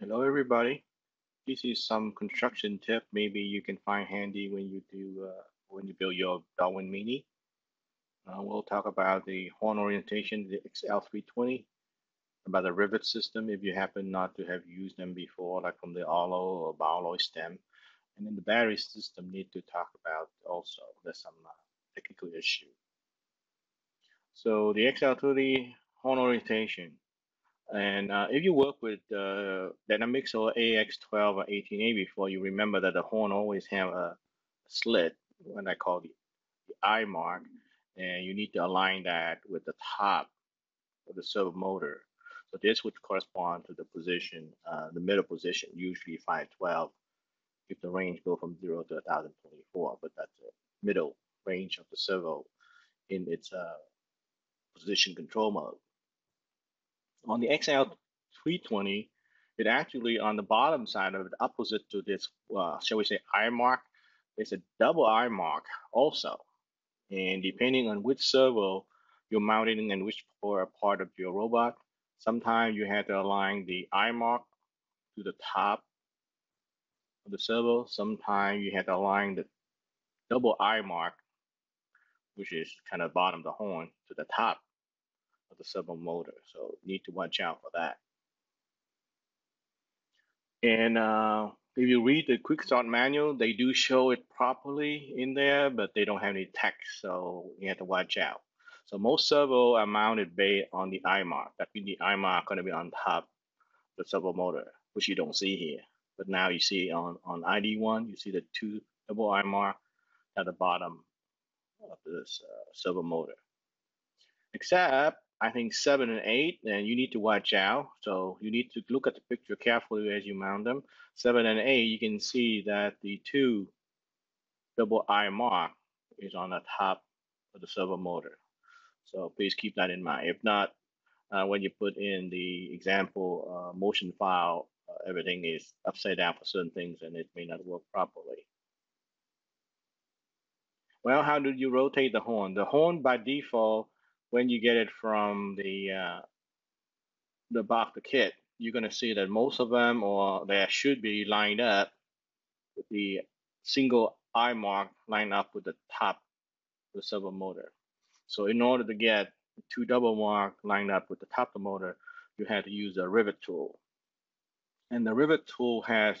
Hello, everybody. This is some construction tip maybe you can find handy when you do uh, when you build your Darwin Mini. Uh, we'll talk about the horn orientation, the XL320, about the rivet system if you happen not to have used them before, like from the OLLO or Bioloid stem. And then the battery system need to talk about also. There's some uh, technical issue. So the XL320 horn orientation. And uh, if you work with uh, Dynamixel or AX12 or 18A before, you remember that the horn always have a slit, what I call the, the eye mark, and you need to align that with the top of the servo motor. So this would correspond to the position, uh, the middle position, usually 512, if the range go from 0 to 1024, but that's the middle range of the servo in its uh, position control mode. On the XL320, it actually on the bottom side of it, opposite to this, uh, shall we say, eye mark, there's a double eye mark also. And depending on which servo you're mounting and which part of your robot, sometimes you have to align the eye mark to the top of the servo. Sometimes you have to align the double eye mark, which is kind of bottom of the horn, to the top of the servo motor. So need to watch out for that. And uh, if you read the quick start manual, they do show it properly in there, but they don't have any text, so you have to watch out. So most servo are mounted based on the eye mark. That means the eye mark going to be on top of the servo motor, which you don't see here. But now you see on, on ID1, you see the two double eye mark at the bottom of this uh, servo motor. Except I think seven and eight, and you need to watch out. So you need to look at the picture carefully as you mount them. Seven and eight, you can see that the two double eye mark is on the top of the servo motor. So please keep that in mind. If not, uh, when you put in the example uh, motion file, uh, everything is upside down for certain things and it may not work properly. Well, how do you rotate the horn? The horn by default when you get it from the uh, the box, the kit, you're going to see that most of them, or they should be lined up with the single eye mark lined up with the top of the servo motor. So in order to get two double mark lined up with the top of the motor, you had to use a rivet tool. And the rivet tool has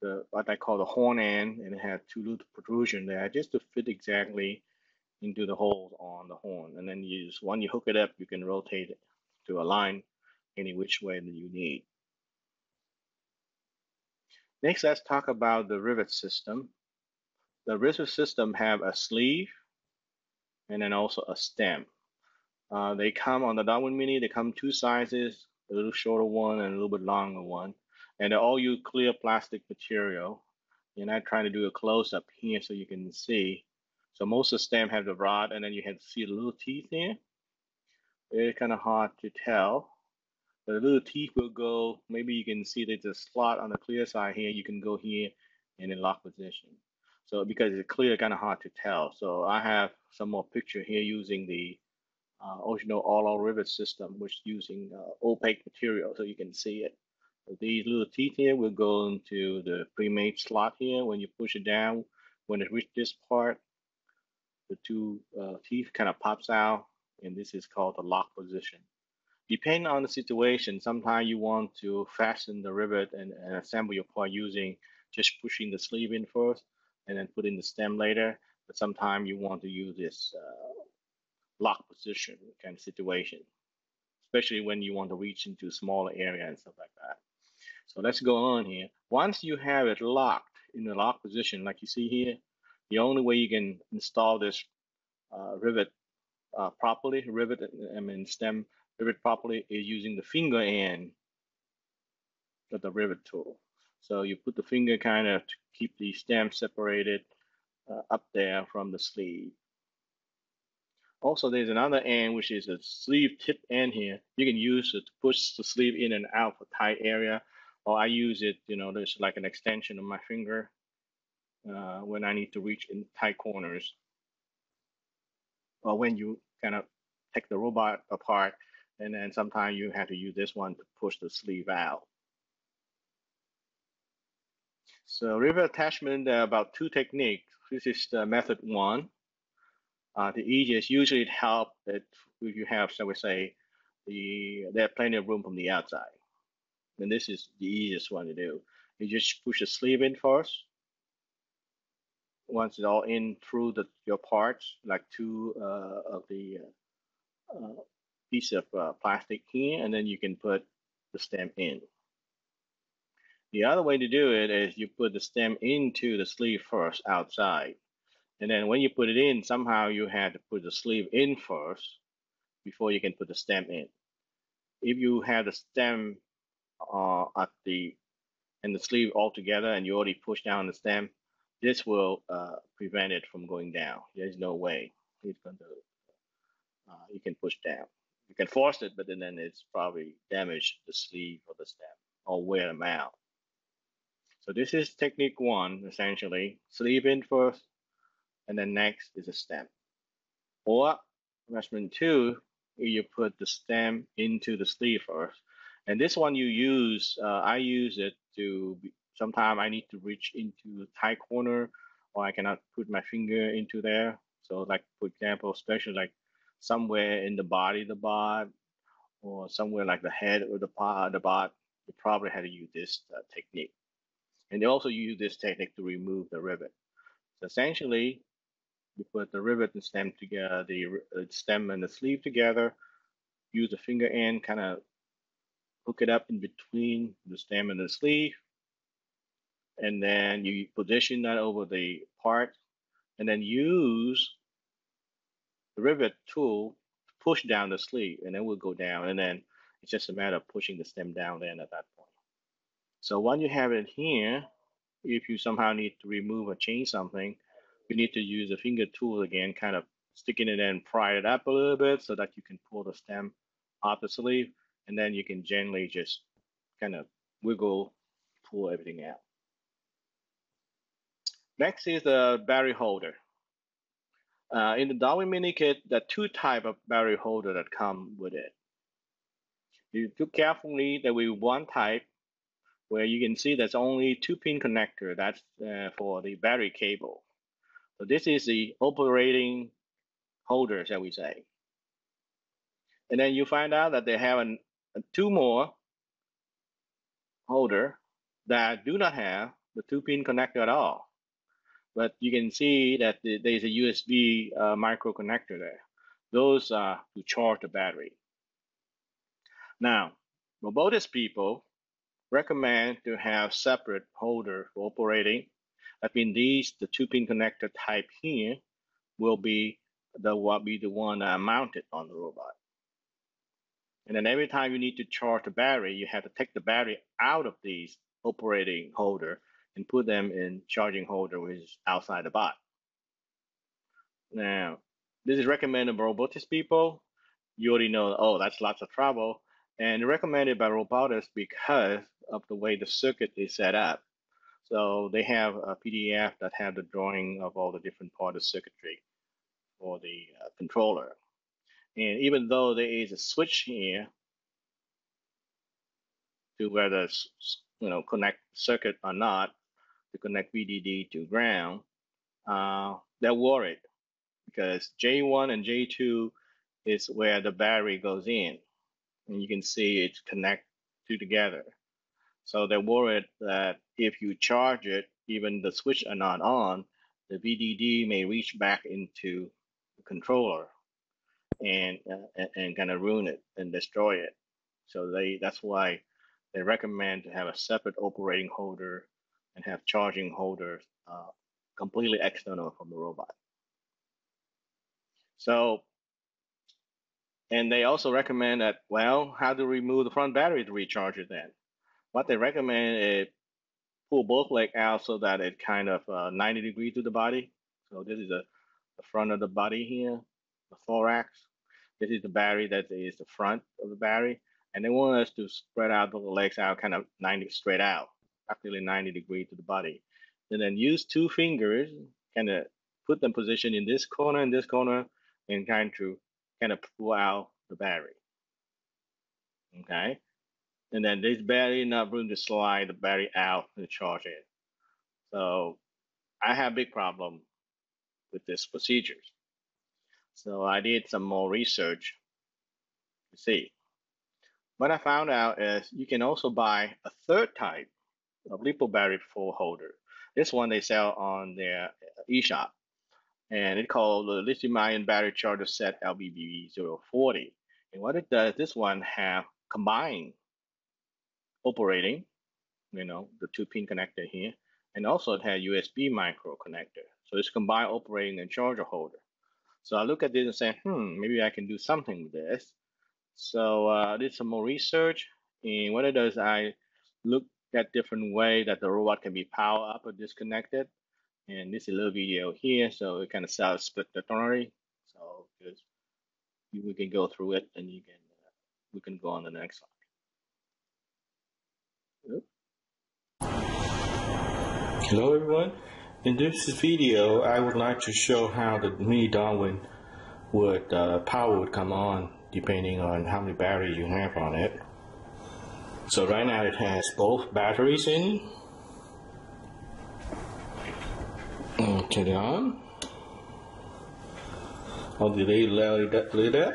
the what I call the horn end, and it has two little protrusion there just to fit exactly into the holes on the horn. And then you just, when you hook it up, you can rotate it to align any which way that you need. Next, let's talk about the rivet system. The rivet system have a sleeve and then also a stem. Uh, they come on the Darwin Mini, they come two sizes, a little shorter one and a little bit longer one. And they all use clear plastic material. And I try to do a close up here so you can see so most of the stem have the rod, and then you have see the little teeth here. It's kind of hard to tell. The little teeth will go, maybe you can see there's a slot on the clear side here. You can go here and in lock position. So because it's clear, kind of hard to tell. So I have some more picture here using the uh, original all rivet system, which using uh, opaque material so you can see it. So these little teeth here will go into the pre-made slot here. When you push it down, when it reaches this part, the two uh, teeth kind of pops out, and this is called the lock position. Depending on the situation, sometimes you want to fasten the rivet and, and assemble your part using just pushing the sleeve in first and then put in the stem later. But sometimes you want to use this uh, lock position kind of situation, especially when you want to reach into smaller area and stuff like that. So let's go on here. Once you have it locked in the lock position, like you see here, the only way you can install this uh, rivet uh, properly, rivet, I mean stem rivet properly is using the finger end of the rivet tool. So you put the finger kind of to keep the stem separated uh, up there from the sleeve. Also, there's another end, which is a sleeve tip end here. You can use it to push the sleeve in and out for tight area, or I use it, you know, there's like an extension of my finger uh, when I need to reach in tight corners, or when you kind of take the robot apart, and then sometimes you have to use this one to push the sleeve out. So rivet attachment, there are about two techniques. This is the method one. Uh, the easiest usually it helps if you have, shall we say, the there's plenty of room from the outside. And this is the easiest one to do. You just push the sleeve in first. Once it's all in through the your parts, like two uh, of the uh, uh, piece of uh, plastic here, and then you can put the stem in. The other way to do it is you put the stem into the sleeve first outside. And then when you put it in, somehow you have to put the sleeve in first before you can put the stem in. If you have the stem uh, at the and the sleeve all together and you already push down the stem, this will uh, prevent it from going down. There's no way it's going to, uh, you can push down. You can force it, but then, then it's probably damage the sleeve or the stem or wear them out. So this is technique one, essentially. Sleeve in first, and then next is a stem. Or measurement two, you put the stem into the sleeve first. And this one you use, uh, I use it to, sometimes I need to reach into the tight corner or I cannot put my finger into there. So like, for example, especially like somewhere in the body, the bot, or somewhere like the head or the pod, the bot, you probably had to use this uh, technique. And they also use this technique to remove the rivet. So essentially, you put the rivet and stem together, the uh, stem and the sleeve together, use the finger end, kind of hook it up in between the stem and the sleeve. And then you position that over the part and then use the rivet tool to push down the sleeve and then we'll go down. And then it's just a matter of pushing the stem down then at that point. So when you have it here, if you somehow need to remove or change something, you need to use a finger tool again, kind of sticking it in, pry it up a little bit so that you can pull the stem off the sleeve, and then you can gently just kind of wiggle, pull everything out. Next is the battery holder. Uh, in the Darwin Mini Kit, there are two types of battery holder that come with it. You look carefully, there will be one type where you can see there's only two pin connector. That's uh, for the battery cable. So this is the operating holder, shall we say. And then you find out that they have an, two more holder that do not have the two pin connector at all. But you can see that there's a USB uh, micro connector there. Those are to charge the battery. Now, Robotis people recommend to have separate holder for operating. I mean, these, the two pin connector type here will be the will be the one uh, mounted on the robot. And then every time you need to charge the battery, you have to take the battery out of these operating holder and put them in charging holder which is outside the bot. Now, this is recommended by Robotis people. You already know, oh, that's lots of trouble and recommended by Robotis because of the way the circuit is set up. So they have a PDF that have the drawing of all the different part of circuitry for the uh, controller. And even though there is a switch here to where the you know connect circuit or not to connect VDD to ground, uh, they're worried because J1 and J2 is where the battery goes in and you can see it's connect two together. So they're worried that if you charge it, even the switch are not on, the VDD may reach back into the controller and uh, and kind of ruin it and destroy it. So they that's why they recommend to have a separate operating holder and have charging holders uh, completely external from the robot. So and they also recommend that, well, how to remove the front battery to recharge it then. What they recommend is pull both legs out so that it kind of uh, 90 degree to the body. So this is the, the front of the body here, the thorax. This is the battery that is the front of the battery. And they want us to spread out the legs out kind of 90 straight out, practically 90 degree to the body. And then use two fingers, kind of put them position in this corner and this corner, and kind of kind of pull out the battery. Okay. And then this battery enough room to slide the battery out and charge it. So I have big problem with this procedures. So I did some more research to see. What I found out is you can also buy a third type LiPo battery full holder. This one they sell on their eShop, and it's called the lithium-ion battery charger set LBB040. And what it does, this one have combined operating, you know, the two pin connector here, and also it has USB micro connector. So it's combined operating and charger holder. So I look at this and say, hmm, maybe I can do something with this. So uh, I did some more research, and what it does, I look at different way that the robot can be powered up or disconnected. And this is a little video here, so it kind of self-explanatory. So just we can go through it, and you can uh, we can go on the next slide. Hello everyone. In this video, I would like to show how the mini Darwin would uh, power would come on depending on how many batteries you have on it. So right now it has both batteries in. Turn it on. I'll delay up.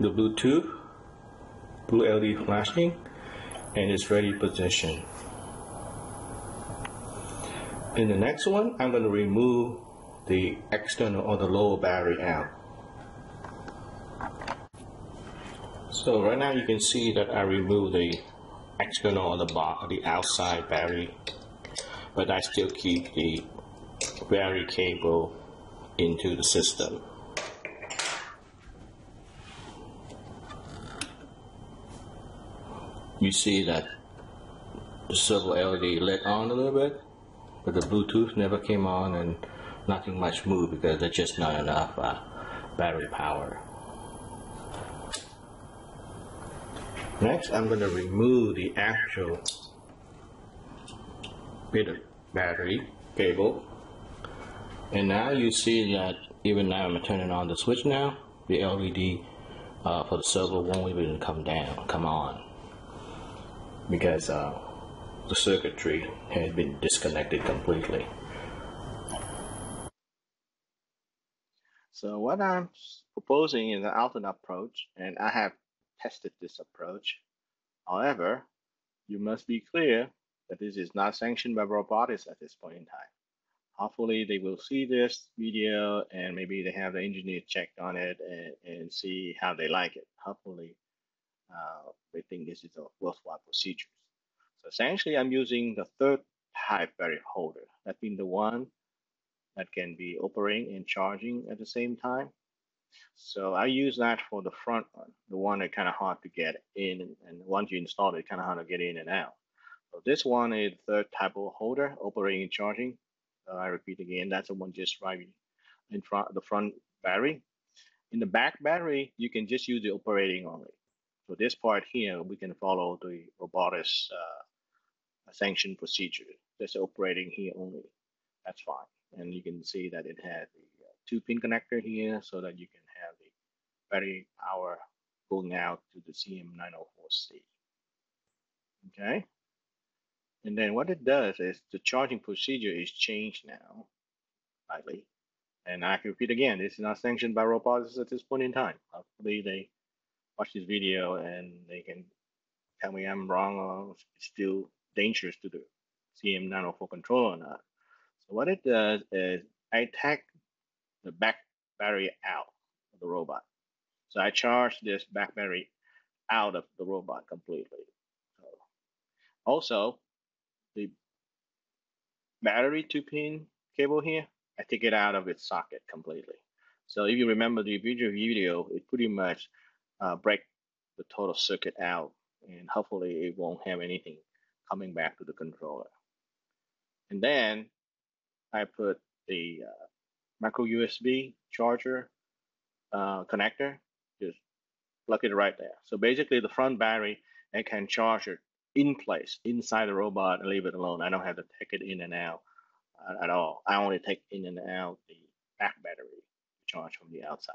The Bluetooth, blue LED flashing, and it's ready position. In the next one, I'm going to remove the external or the lower battery out. So right now you can see that I remove the external or the, bar, the outside battery, but I still keep the battery cable into the system. You see that the servo LED lit on a little bit but the Bluetooth never came on and nothing much moved because there's just not enough uh, battery power. Next, I'm going to remove the actual bit of battery cable. And now you see that even now I'm turning on the switch now, the LED uh, for the servo won't even come down, come on. Because uh, the circuitry has been disconnected completely. So what I'm proposing is an alternate approach, and I have tested this approach. However, you must be clear that this is not sanctioned by Robotis at this point in time. Hopefully they will see this video and maybe they have the engineer check on it and, and see how they like it. Hopefully uh, they think this is a worthwhile procedure So essentially, I'm using the third type battery holder. That being the one that can be operating and charging at the same time. So I use that for the front one, the one that kind of hard to get in, and, once you install it, kind of hard to get in and out. So this one is third type of holder, operating and charging. Uh, I repeat again, that's the one just right in front the front battery. In the back battery, you can just use the operating only. So this part here, we can follow the Robotis uh, a sanctioned procedure that's operating here only. That's fine. And you can see that it has the uh, two pin connector here so that you can the battery power going out to the CM904C. Okay. And then what it does is the charging procedure is changed now slightly. And I can repeat again, this is not sanctioned by Robotis at this point in time. Hopefully they watch this video and they can tell me I'm wrong or it's still dangerous to the CM904 controller or not. So what it does is I take the back battery out of the robot. So I charge this back battery out of the robot completely. So also, the battery two pin cable here, I take it out of its socket completely. So if you remember the video video, it pretty much uh, break the total circuit out and hopefully it won't have anything coming back to the controller. And then I put the uh, micro USB charger uh, connector, it right there. So basically the front battery, I can charge it in place inside the robot and leave it alone. I don't have to take it in and out uh, at all. I only take in and out the back battery charge from the outside.